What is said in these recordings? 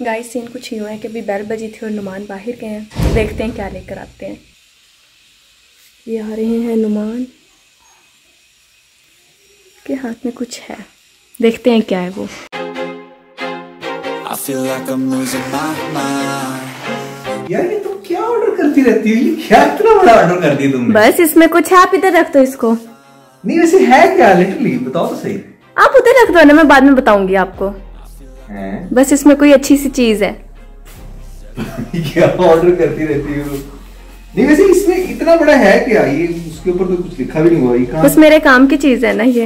Guys scene कुछ यूँ है कि अभी बेल बजी थी और नुमान बाहर गए हैं। देखते हैं क्या लेकर आते हैं। ये आ रहे हैं नुमान। के हाथ में कुछ है। देखते हैं क्या है वो. यार ये तुम क्या ऑर्डर करती रहती हो? ये क्या इतना बड़ा ऑर्डर कर दिया तुमने? बस इसमें कुछ है आप इधर रख दो इसको। नहीं वैसे है क्या लिटरली बताओ तो सही। आप उधर रख दो ना मैं बाद में बताऊँगी आपको। हैं? बस इसमें कोई अच्छी सी चीज़ है। क्या ऑर्डर करती रहती हो। नहीं वैसे इसमें इतना बड़ा है क्या? ये उसके ऊपर तो कुछ लिखा भी नहीं हुआ। ये कहाँ बस मेरे काम की चीज़ है ना ये।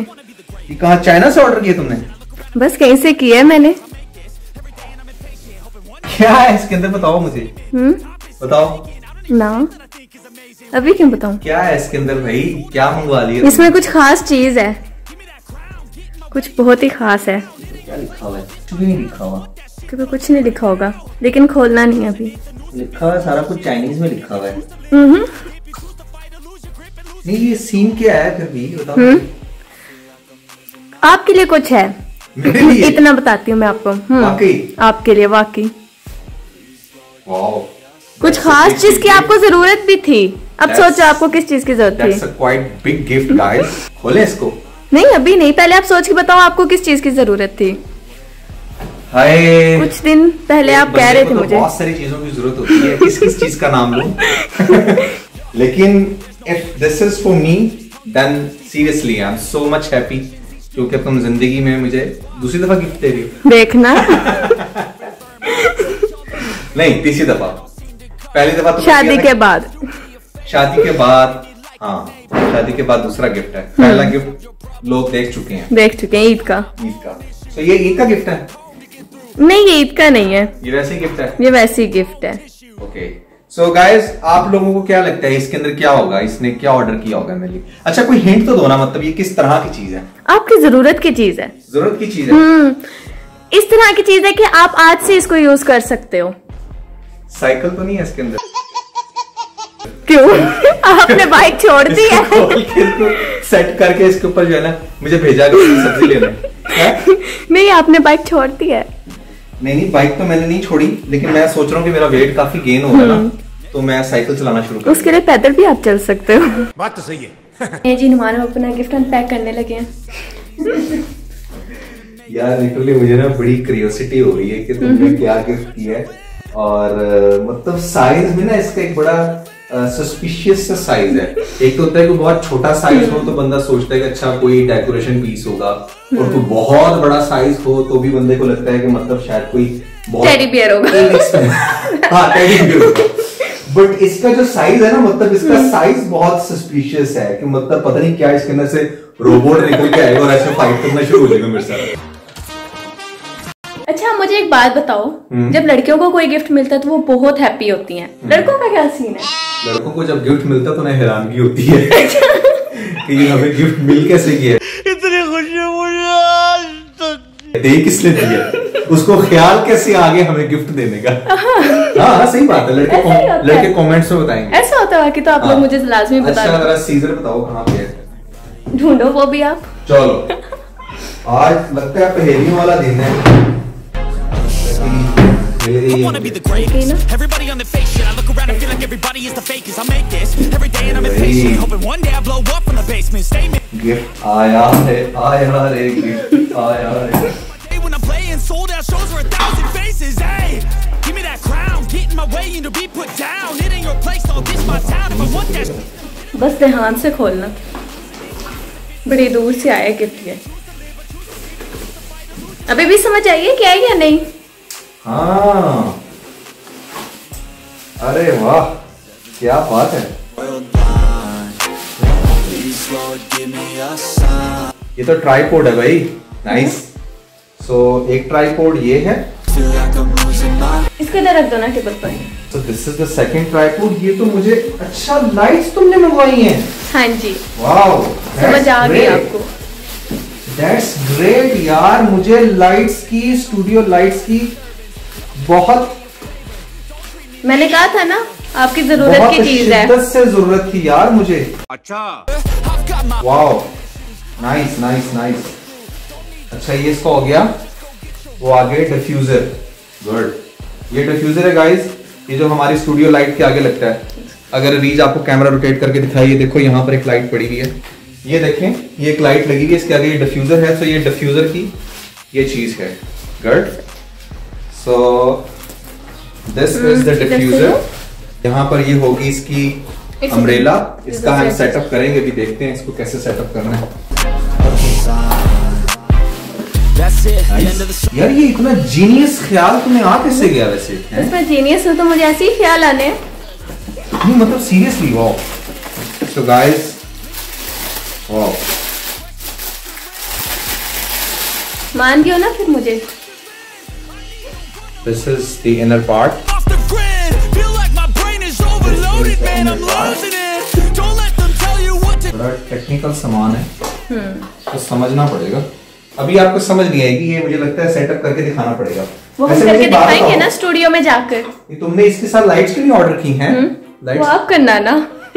ये कहाँ चाइना से ऑर्डर किया तुमने? बस कहीं से किया है मैंने। क्या है? इसके अंदर बताओ मुझे। हम्म? बताओ। ना। अभी क्यों बताऊँ? क्या है इसके अंदर भाई? क्या मंगवा लिया इसमें कुछ खास चीज़ है। कुछ बहुत ही खास है? क्या लिखा हुआ है? कुछ भी नहीं लिखा हुआ। क्योंकि कुछ नहीं लिखा होगा। लेकिन खोलना नहीं अभी। लिखा हुआ है सारा कुछ चाइनीज़ में लिखा हुआ है। हम्म। नहीं ये सीन क्या है फिर भी? बताओ। हम्म। आपके लिए कुछ है। इतना बताती हूँ मैं आपको। हम्म, वाकई? आपके लिए वाकई। कुछ खास चीज़ की आपको ज़रूरत भी थी। अब सोचो आपको किस चीज़ की ज़रूरत थी। क्वाइट बिग गिफ्ट गाइस खोले इसको। नहीं अभी नहीं। पहले आप सोच के बताओ आपको किस चीज़ की ज़रूरत थी? हाय। कुछ दिन पहले आप कह रहे थे तो मुझे। बहुत सारी चीज़ों की ज़रूरत होती है। किस किस चीज़ का नाम लूँ? लेकिन if this is for me then seriously I am so much happy क्योंकि तुम ज़िंदगी में मुझे दूसरी दफ़ा गिफ्ट दे रही हो। देखना। नहीं तीसरी दफ़ा। पहली दफ़ा तो शादी के बाद। शादी के बाद हाँ शादी के बाद दूसरा गिफ्ट है। पहला गिफ्ट लोग देख चुके हैं। देख चुके हैं ईद का। ईद का। तो ये ईद का गिफ्ट है? नहीं ये ईद का नहीं है। ये वैसे गिफ्ट है? ये वैसी गिफ्ट है। ओके सो गाइस आप लोगों को क्या लगता है इसके अंदर क्या होगा? इसने क्या ऑर्डर किया होगा मेरे लिए? अच्छा कोई हिंट तो दो ना मतलब ये किस तरह की चीज़ है? आपकी ज़रूरत की चीज़ है। ज़रूरत की चीज़ है? हम्म। इस तरह की चीज़ है कि आप आज से इसको यूज़ कर सकते हो। साइकिल तो नहीं है इसके अंदर? क्यों? आपने बाइक छोड़ दी है। सेट करके इसके ऊपर जो है ना मुझे भेजा गया सब्ज़ी लेने हैं? नहीं आपने बाइक छोड़ दी है। नहीं नहीं बाइक तो मैंने नहीं छोड़ी लेकिन मैं सोच रहा हूँ कि मेरा वेट काफ़ी गेन हो रहा है तो मैं साइकिल चलाना शुरू कर उसके लिए पैदल भी आप चल सकते हो। बात तो सही है। जी नुमान अपना गिफ्ट अनपैक करने लगे हैं। यार लिटरली मुझे ना बड़ी क्यूरियोसिटी हो रही है कि तुमने क्या गिफ्ट किया है। और मतलब साइज़ में ना इसका एक बड़ा सस्पिशियस सा साइज़ है। एक तो होता है कि बहुत छोटा साइज़ हो तो बंदा सोचता है कि अच्छा कोई डेकोरेशन पीस होगा। और तो बहुत बड़ा साइज़ हो तो भी बंदे को लगता है कि मतलब शायद कोई बहुत होगा। हाँ टेडी बियर होगा। बट इसका जो साइज़ है ना मतलब इसका साइज़ बहुत सस्पिशियस है कि मतलब पता नहीं क्या इसके अंदर से रोबोट निकल के आएगा और ऐसे फाइट करना शुरू हो जाएगा मेरे साथ। मुझे एक बात बताओ जब लड़कियों को कोई गिफ्ट मिलता है तो वो बहुत हैप्पी होती हैं। लड़कों का क्या सीन है? लड़कों को जब गिफ्ट मिलता है तो उन्हें हैरानगी होती है। कि ये हमें गिफ्ट मिल कैसे गया? इतनी खुशी मुझे दे किसने दिया उसको ख्याल कैसे आ गया हमें गिफ्ट देने का? हाँ। हाँ सही बात है। लड़के लड़के है। कमेंट्स में बताएँगे। ऐसा होता है बाकी तो आप लोग हाँ। मुझे लाजमी बता अच्छा जरा सीजर बताओ कहाँ पे है? ढूंढो वो भी आप। चलो। आज लगता है पहेलियों वाला दिन है। I wanna be the greatest. Everybody on the fake shit. I look around and feel like everybody is the fakest. I make this every day and I'm impatient. Hoping one day I blow up from the basement. Statement. Gift आया है आया रे gift आया रे Hey, when I'm playing sold out shows for a thousand faces. Hey, give me that crown. Get in my way and to be put down. It ain't your place, all this my town. If I want that. बस ध्यान से खोलना बड़ी दूर से आया gift ये अभी भी समझ आई है क्या है या नहीं हाँ। अरे वाह क्या बात है. ये तो ट्राईपोड है भाई नाइस सो so, एक ट्राईपोड ये है. इसको इधर रख दो ना टेबल पर। तो this is the second tripod ये तो मुझे अच्छा लाइट्स तुमने मंगवाई हैं। हाँ जी। वाओ समझ आ गई आपको। दैट्स ग्रेट यार मुझे लाइट्स की स्टूडियो लाइट्स की बहुत मैंने कहा था ना आपकी ज़रूरत की चीज़ है। शिद्दत से ज़रूरत थी यार मुझे। अच्छा. वाओ नाइस नाइस नाइस अच्छा ये इसका हो गया। वो आगे डिफ्यूजर गुड ये डिफ्यूजर है गाइस ये जो हमारी स्टूडियो लाइट के आगे लगता है। अगर रीज आपको कैमरा रोटेट करके दिखाइए देखो यहाँ पर एक लाइट पड़ी हुई है। ये देखें ये एक लाइट लगी हुई है इसके आगे ये डिफ्यूजर है। तो ये डिफ्यूजर की ये चीज़ है। Good so this is the diffuser यहाँ पर ये होगी इसकी अम्ब्रेला इसका हम सेटअप करेंगे भी देखते हैं इसको कैसे सेटअप करना है। The यार ये इतना जीनियस ख्याल तुम्हें आ कैसे गया वैसे इसमें जीनियस है तो मुझे ऐसे ही ख्याल आने। नहीं मतलब seriously wow so guys wow मान गए ना फिर मुझे? This is the inner part off the grid. Feel like my brain is overloaded, is man. I'm losing it. Don't let them tell you what to बड़ा technical सामान है। तो समझना पड़ेगा। अभी आपको समझ नहीं आएगी ये मुझे लगता है सेटअप करके दिखाना पड़ेगा। वो हम करके दिखाएँगे ना स्टूडियो में जाकर। ये तुमने इसके साथ लाइट्स क्यों नहीं ऑर्डर की हैं? वो लाइट्स आप करना ना।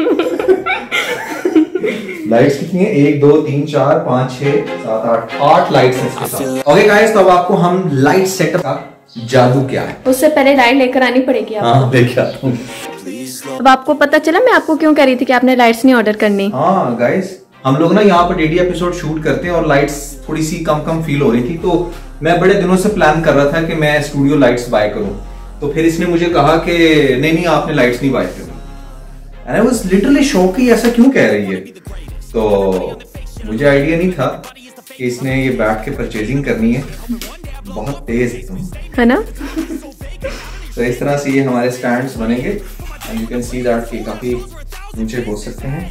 लाइट्स कितनी है? एक दो तीन चार पाँच छह सात आठ आठ लाइट्स हैं इसके साथ। ओके गाइस तो अब आपको हम लाइट सेटअप का जादू क्या है? उससे पहले लाइट लेकर आनी पड़ेगी आप हाँ देखिए आता हूँ अब आपको पता चला मैं आपको क्यों कह रही थी कि आपने लाइट्स नहीं ऑर्डर करनी? हाँ गाइस हम लोग ना यहाँ पर डेली एपिसोड शूट करते हैं और लाइट्स थोड़ी सी कम कम फील हो रही थी तो मैं बड़े दिनों से प्लान कर रहा था कि मैं स्टूडियो लाइट्स बाय करूँ। तो फिर इसने मुझे कहा कि नहीं नहीं आपने लाइट्स नहीं बाय करनी। And I was literally shock कि ऐसा क्यों कह रही है। तो मुझे आइडिया नहीं था कि इसने ये बैठ के परचेजिंग करनी है। बहुत तेज एकदम है ना? तो इस तरह से ये हमारे स्टैंड्स बनेंगे। And you can see that कि काफ़ी ऊँचे हो सकते हैं।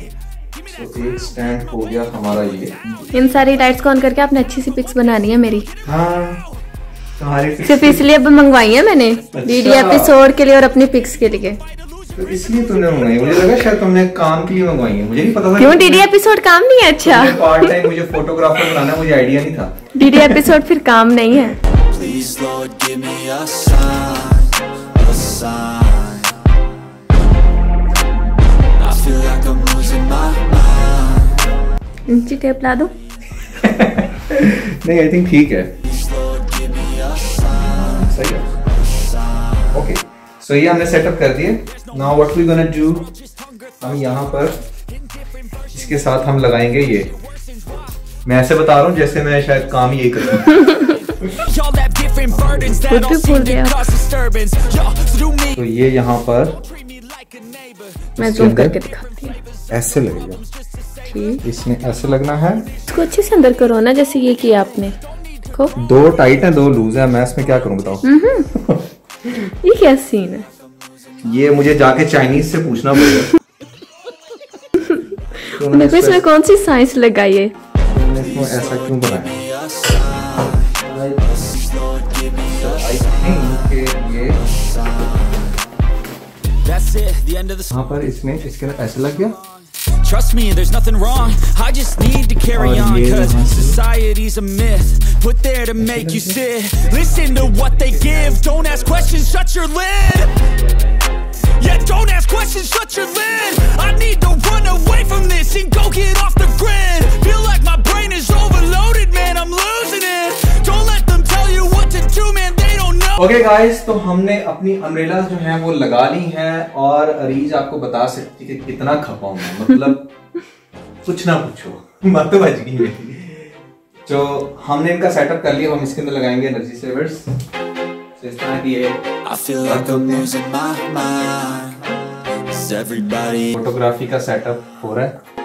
तो एक स्टैंड हो गया हमारा ये। इन सारी लाइट्स को ऑन करके आपने अच्छी सी पिक्स बनानी है मेरी। हाँ सिर्फ़ इसलिए अब मंगवाई है मैंने। वीडियो एपिसोड के लिए और अपनी पिक्स के लिए। तो इसलिए तूने मंगाई मुझे लगा शायद तुमने काम के लिए मंगवाई है। मुझे नहीं पता था क्यों डीडी एपिसोड काम नहीं है? अच्छा। पार्ट टाइम मुझे फोटोग्राफर बनाना है, मुझे आइडिया नहीं था। डीडी एपिसोड फिर काम नहीं है। Please, Lord, give me a sign, a sign. I feel like I'm losing my mind. इंची टेप ला दो। नहीं आई थिंक ठीक है। Please, Lord, give me a sign, सही है। ओके सो ये हमने सेटअप कर दिए। Now what we gonna do हम यहाँ पर इसके साथ हम लगाएँगे ये। मैं ऐसे बता रहा हूँ जैसे मैं शायद काम ही यही करूँ तो ये यहाँ पर. मैं जूम करके दिखाती हूँ। ऐसे लगेगा इसमें ऐसे लगना है। इसको अच्छे से अंदर करो ना जैसे ये किया आपने। देखो। दो टाइट है दो लूज है मैं इसमें क्या करूँ बताओ? ये क्या सीन है? ये मुझे जाके चाइनीज़ से पूछना पड़ेगा। तो उन्होंने इसमें कौन सी साइंस लगाई है? उन्होंने इसको ऐसा क्यों बनाया A sign, please, Lord, give me a I think कि ये That's it, the end of the यहाँ पर इसमें इसके ऐसे लग गया Trust me, there's nothing wrong. I just need to carry और on. ये Cause यहाँ से- society's a myth. Put there to make you sit. Listen to what they give. Don't ask questions, shut your lid. Yeah, don't ask questions, shut your lid. I need to run away from this and go get off the grid. Feel like my is man. I'm losing it. Don't let them tell you what to do, man. They don't know. Okay guys तो हमने अपनी umbrella जो है वो लगा ली हैं और अरीज आपको बता सकती कि कितना खपा मैं। मतलब कुछ ना पूछो मत बच गई मेरी तो हमने इनका सेटअप कर लिया हम इसके अंदर लगाएँगे एनर्जी सेवर्स तो इस तरह की ये फोटोग्राफी का सेटअप हो रहा है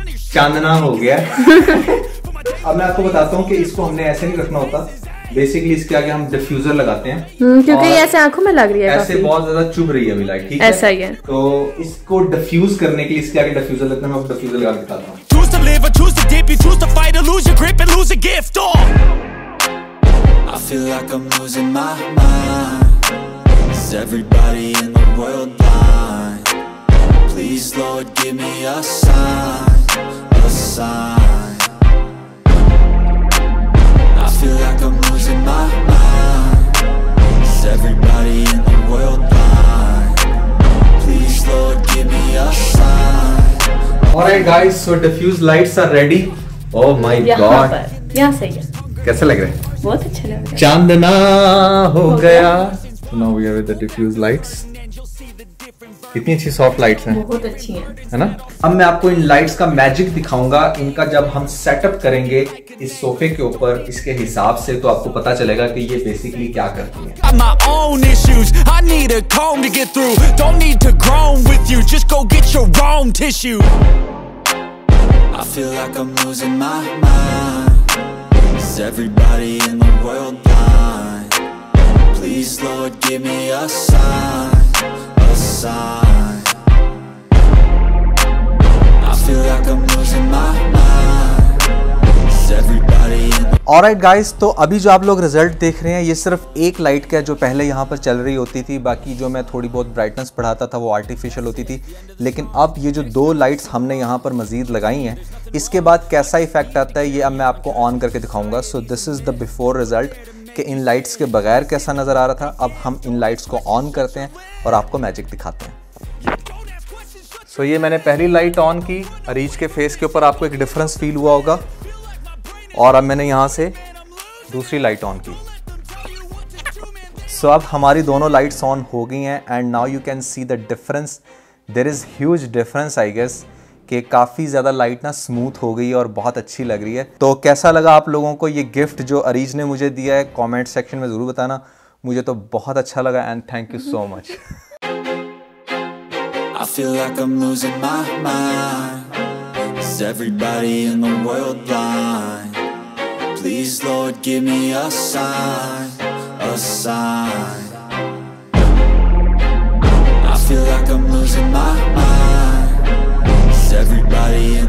चांदना हो गया अब मैं आपको बताता हूँ कि इसको हमने ऐसे नहीं रखना होता बेसिकली इसके आगे हम डिफ्यूजर लगाते हैं हम्म, क्योंकि ये ऐसे आँखों में लग रही है ऐसे बहुत ज़्यादा चुभ रही है अभी लाइट ठीक ऐसा ही है। तो इसको डिफ्यूज करने के लिए इसके आगे डिफ्यूजर लगता है मैं डिफ्यूजर लगा के दिखाता हूँ Choose to live or choose to dip. You choose to fight or lose your grip and lose a gift. Oh! I feel like I'm losing my mind. Is everybody in the world blind. Please, Lord, give me a sign, sign. I feel like I'm losing my mind. Is everybody in the world blind? Please, Lord, give me a sign. Alright guys, so diffuse lights are ready. Oh my यहाँ god. पर यहाँ सही है कैसे लग रहे हैं बहुत अच्छा लग रहा है चांदना हो हो गया गया। So now we are with the diffuse lights. कितनी अच्छी सॉफ्ट लाइट्स हैं। बहुत अच्छी हैं। है ना? अब मैं आपको इन लाइट्स का मैजिक दिखाऊँगा। इनका जब हम सेटअप करेंगे इस सोफे के ऊपर इसके हिसाब से तो आपको पता चलेगा कि ये बेसिकली क्या करती है। Sign. I feel तो अभी जो आप लोग रिज़ल्ट देख रहे हैं, ये सिर्फ़ एक लाइट का जो पहले यहाँ पर चल रही होती थी। बाकी जो मैं थोड़ी बहुत ब्राइटनेस बढ़ाता था, वो आर्टिफिशियल होती थी। लेकिन अब ये जो दो लाइट्स हमने यहाँ पर मज़ीद लगाई हैं, इसके बाद कैसा इफ़ेक्ट आता है, ये अब मैं आपको ऑन करके दिखाऊँगा। So this is the before result कि इन लाइट्स के बगैर कैसा नज़र आ रहा था? अब हम इन लाइट्स को ऑन करते हैं और आपको मैजिक दिखाते हैं। सो so, ये मैंने पहली लाइट ऑन की। अरीज के फेस के ऊपर आपको एक डिफरेंस फील हुआ होगा। और अब मैंने यहाँ से दूसरी लाइट ऑन की। सो so, अब हमारी दोनों लाइट्स ऑन हो गई हैं and now you can see the difference there is huge difference I guess कि काफ़ी ज़्यादा लाइट ना स्मूथ हो गई और बहुत अच्छी लग रही है तो कैसा लगा आप लोगों को ये गिफ्ट जो अरीज ने मुझे दिया है कमेंट सेक्शन में ज़रूर बताना मुझे तो बहुत अच्छा लगा and thank you so much I feel like I'm losing my mind. Is everybody in the world blind? Please, Lord, give me a sign, a sign. I feel like I'm losing my mind. Everybody in